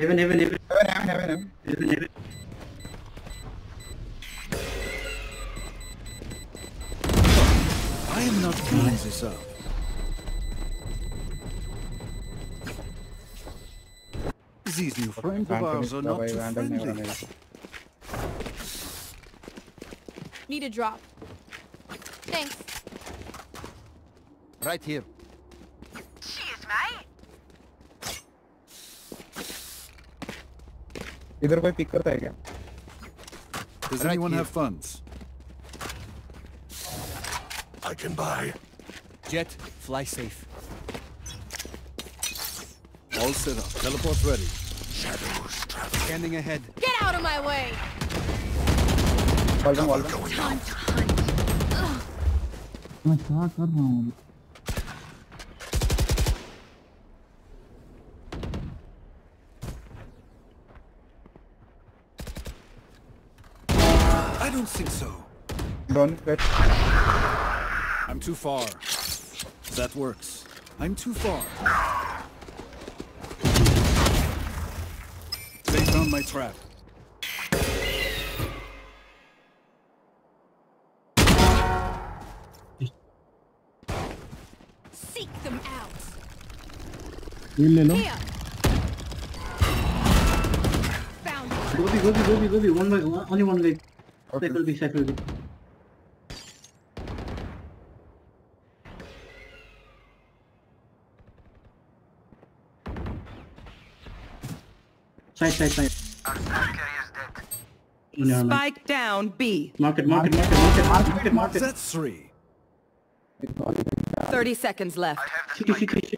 Heaven, heaven, heaven. Heaven, heaven, heaven. Heaven, heaven. I am not pulling this up. These new friends of ours are not too friendly. Need a drop. Thanks. Right here. इधर कोई pick करता है क्या Does anyone have funds? I can buy. Jett, fly safe. All set up. Teleport's ready. Shadows traveling Standing ahead. Get out of my way! Cover going out. मैं I don't think so. Don't wait. I'm too far. That works. I'm too far. They found my trap. Seek them out. Here. Found. Gobi, Gobi, Gobi, Gobi, one leg, only one leg. Okay. cycle B cycle B side side side on your line. Spike down B. market market market market market market market That's three. 30 seconds left. city city city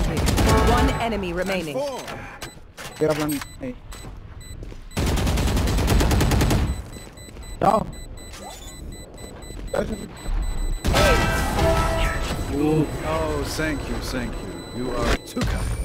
One enemy remaining. They one. Hey. Down. Oh, thank you, thank you. You are too kind.